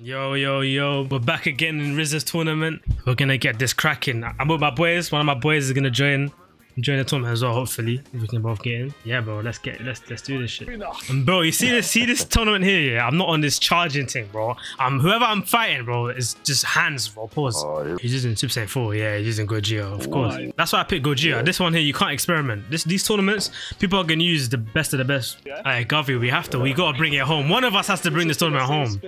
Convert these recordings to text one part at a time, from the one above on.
Yo, yo, yo. We're back again in Riz's tournament. We're gonna get this cracking. I'm with my boys. One of my boys is gonna join join the tournament as well, hopefully. If we can both get in. Yeah, bro, let's get let's let's do this shit. And bro, you see this see this tournament here, yeah? I'm not on this charging thing, bro. Um whoever I'm fighting, bro, is just hands, bro. Pause. Oh, yeah. He's using Super Saiyan 4, yeah, he's using Gogeta, of course. Why? That's why I picked Gogeta. This one here, you can't experiment. This these tournaments, people are gonna use the best of the best. Yeah. Alright, Gavi, we have to. We gotta bring it home. One of us has to bring this tournament home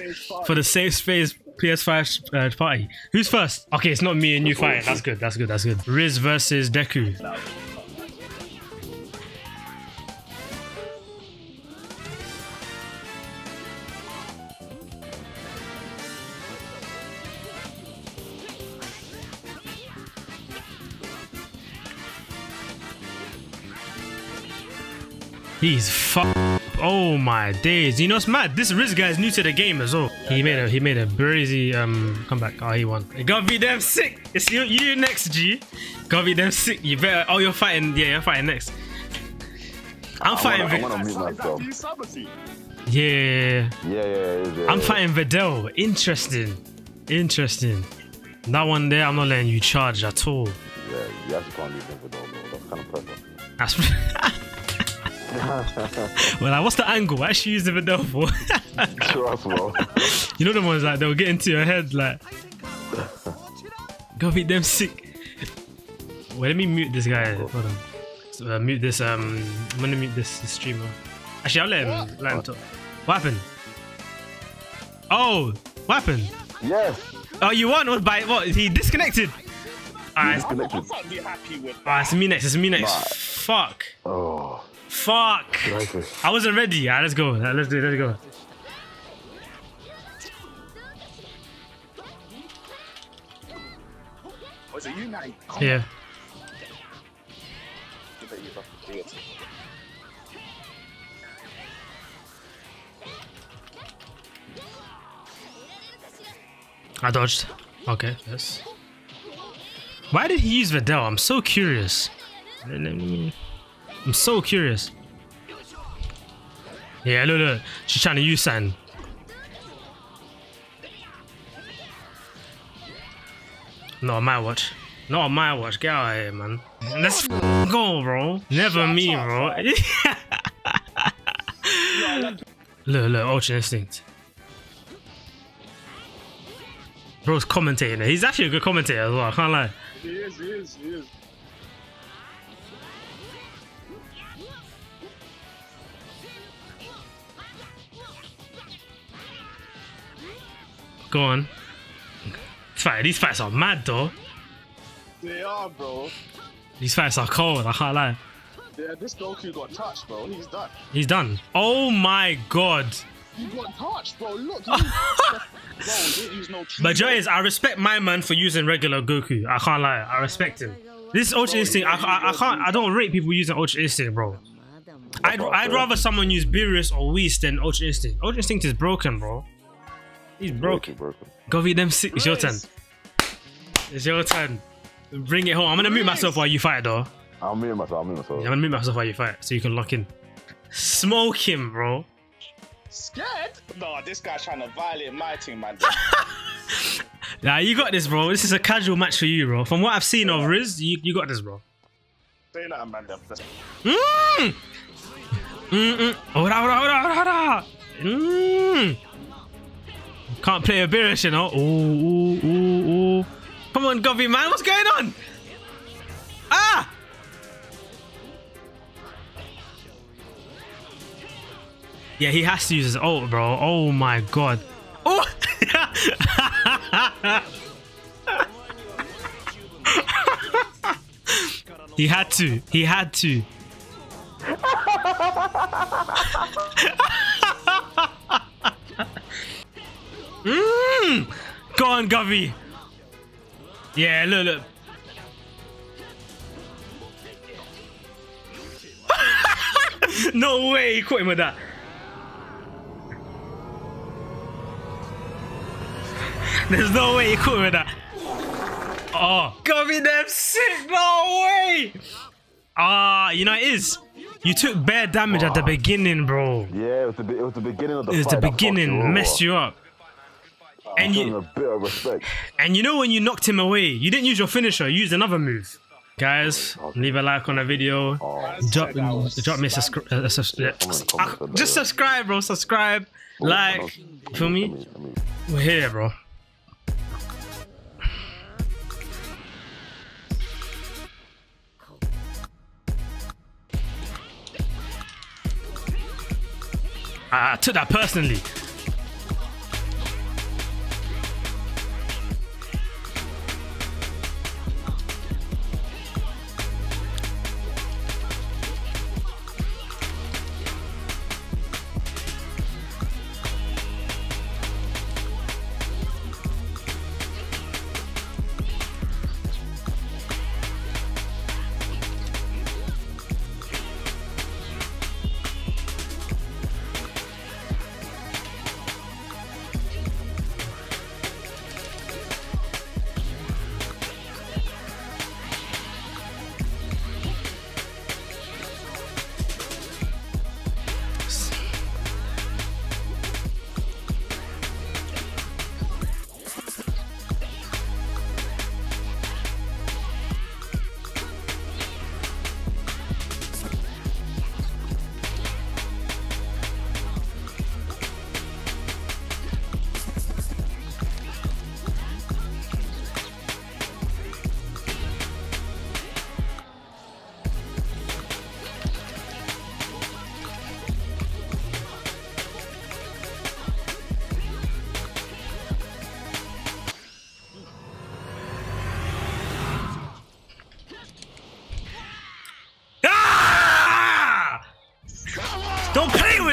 for the safe space PS5 uh, party. Who's first? Okay, it's not me and you fighting. That's good. That's good. That's good. Riz versus Deku. He's fu- Oh my days! You know it's mad. This Riz guy is new to the game as well. he made a he made a crazy um comeback. Oh, he won. It gotta be them sick. It's you you next, G. Gotta be them sick. You better. Oh, you're fighting. Yeah, you're fighting next. I'm fighting. I Vi- wanna mute myself. You sabotage. yeah, Yeah, yeah, is, yeah. I'm yeah. fighting Videl. Interesting. Interesting. That one there, I'm not letting you charge at all. Yeah, you actually can't use them for though, though. That's kind of pressure. That's. well, what's the angle? What actually use the Videl for? Trust, bro. You know the ones like they'll get into your head like go beat them sick. Wait, let me mute this guy. Hold on. So, uh, mute this um I'm gonna mute this, this streamer. Actually I'll let him let him talk. What happened? Oh, what happened? yes. Oh you won was by what he disconnected. Alright, Disconnected. can't be happy with alright, it's me next, it's me next. Nah. Fuck. Oh, Fuck. okay. I wasn't ready. Alright, let's go. Alright, let's do it, let's go. Was it you, Natty? Yeah. I dodged. Okay, yes. Why did he use Videl? I'm so curious. I'm so curious. Yeah, look, look. She's trying to use something. Not on my watch. Not on my watch. Get out of here, man. Let's go, bro. Never me, bro. look, look. Ultra Instinct. Bro's commentating. He's actually a good commentator as well. I can't lie. He is, he is, he is. Go on. This fight, these fights are mad though. They are, bro. These fights are cold. I can't lie. Yeah, this Goku got touched, bro. He's done. He's done. Oh my god. He got touched, bro. Look. He bro, he no. But Joy is, I respect my man for using regular Goku. I can't lie. I respect him. This Ultra Instinct, I, I, I can't. I don't rate people using Ultra Instinct, bro. I'd, I'd rather someone use Beerus or Whis than Ultra Instinct. Ultra Instinct is broken, bro. He's broken. Broken, broken. Go be them sick. It's your turn. It's your turn. Bring it home. I'm gonna mute myself while you fight, though. I'll mute myself. I'll mute myself. I'm gonna mute myself while you fight, so you can lock in. Smoke him, bro. Scared? No, this guy's trying to violate my team, man. Nah, you got this, bro. This is a casual match for you, bro. From what I've seen of Riz, you, you got this, bro. Say nothing, man. Mmm. Mm-mm. Hold on, hold on, hold on, hold on. Mmm. Can't play a Beerus, you know. Ooh, ooh, ooh, ooh. Come on, Govy, man. What's going on? Ah! Yeah, he has to use his ult, bro. Oh my god. Oh! he had to. He had to. Mmm! Go on, Govy. Yeah, look, look. no way he caught him with that. There's no way he caught him with that. Oh, Govy, them sick. No way. Ah, you know it is. You took bare damage at the beginning, bro. Yeah, it was the, it was the beginning of the It was fight the that fucked beginning, over. messed you up. And you a bit of respect. and you know when you knocked him away, you didn't use your finisher, you used another move. Guys, leave a like on the video. Oh, Drop, drop me a subscribe. Uh, uh, Someone comment said that, just subscribe, bro. Subscribe, like. Feel Let me? me, let me. We're here, bro. I I took that personally.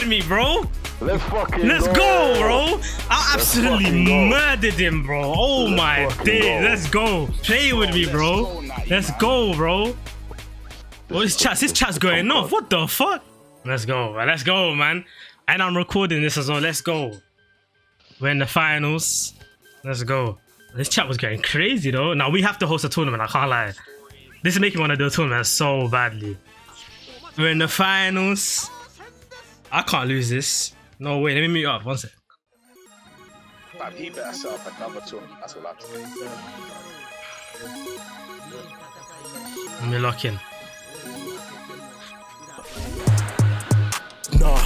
Don't play with me, bro. Let's fucking Let's go, bro. I absolutely go. murdered him, bro. Oh Let's my days. go. Let's go. Play with me, bro. go Let's go, bro. Oh, this chat, this chat's going off. What the fuck? Let's go, man. Let's go, man. And I'm recording this as well. Let's go. We're in the finals. Let's go. This chat was getting crazy though. Now we have to host a tournament. I can't lie. This is making me want to do a tournament so badly. We're in the finals. I can't lose this. No way. Let me mute up. One sec. Fam, he better set up another tournament. That's all I'm saying. Let me lock in. Nah,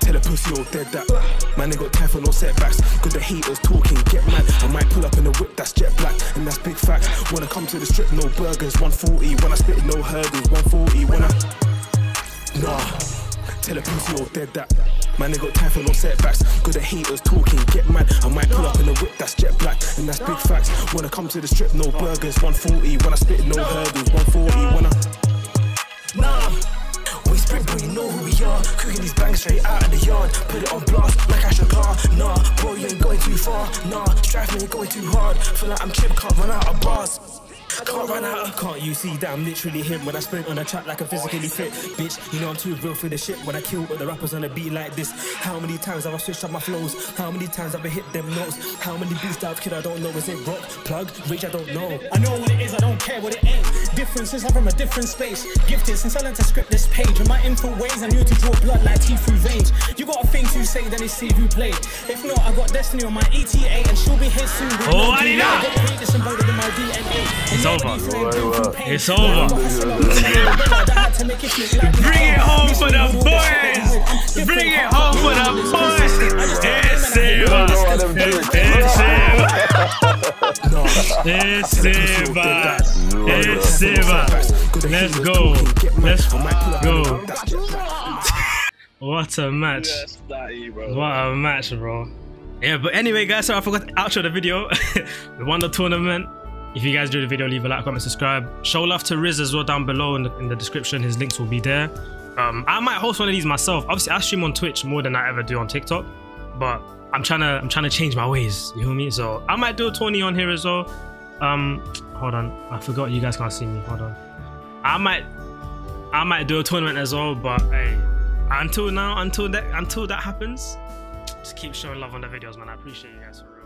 tell a pussy all dead that. Man, they got time for no setbacks. Good the haters talking, get mad. I might pull up in a whip that's jet black, and that's big facts. When I come to the strip, no burgers, 140. When I spit, no hurdles, 140. When I. Nah, tell a pussy all dead that. Man, they got time for no setbacks. Good the haters talking, get mad. I might pull up in a whip that's jet black, and that's big facts. When I come to the strip, no burgers, 140. When I spit, no hurdles, 140. When I. Nah. We sprint, bro, you know who we are. Cooking these bangs straight out of the yard. Put it on blast like I should car. Nah, bro, you ain't going too far. Nah, strife ain't going too hard. Feel like I'm chip, can't run out of bars. Can't run out of. Can't you see that I'm literally him when I sprint on a track like I'm physically fit? Bitch, you know I'm too real for the shit when I kill all the rappers on a beat like this. How many times have I switched up my flows? How many times have I hit them notes? How many beats that I've killed? I don't know. Is it rock, plug, rage? I don't know. I know what it is, I don't care what it ain't. Differences are from a different space. Gifted since I learned to script this page. In my infant ways, I knew to draw blood like teeth through veins. You got a thing to say, then it's see who played. If not, I got destiny on my ETA, and she'll be here soon. Oh, no I know. I got paid this embodied in my DNA. It's over. nobody feeling pain Well, from pain. It's over. That had to make it flip like Bring it home for the boys. Bring it home for the boys. It's Silva. know how them do. It's Silva. It's Silva. It's Silva. Let's go. Let's go. What a match. Yes, that bro. What a match, bro. Yeah, but anyway, guys, sorry I forgot to outro the video. we won the tournament. If you guys enjoyed the video, leave a like, comment, subscribe. Show love to Riz as well down below in the, in the description. His links will be there. Um, I might host one of these myself. Obviously, I stream on Twitch more than I ever do on TikTok, but I'm trying to I'm trying to change my ways. You hear me? So I might do a tourney on here as well. Um, hold on, I forgot you guys can't see me. Hold on. I might I might do a tournament as well, but hey, until now, until that until that happens, just keep showing love on the videos, man. I appreciate you guys for.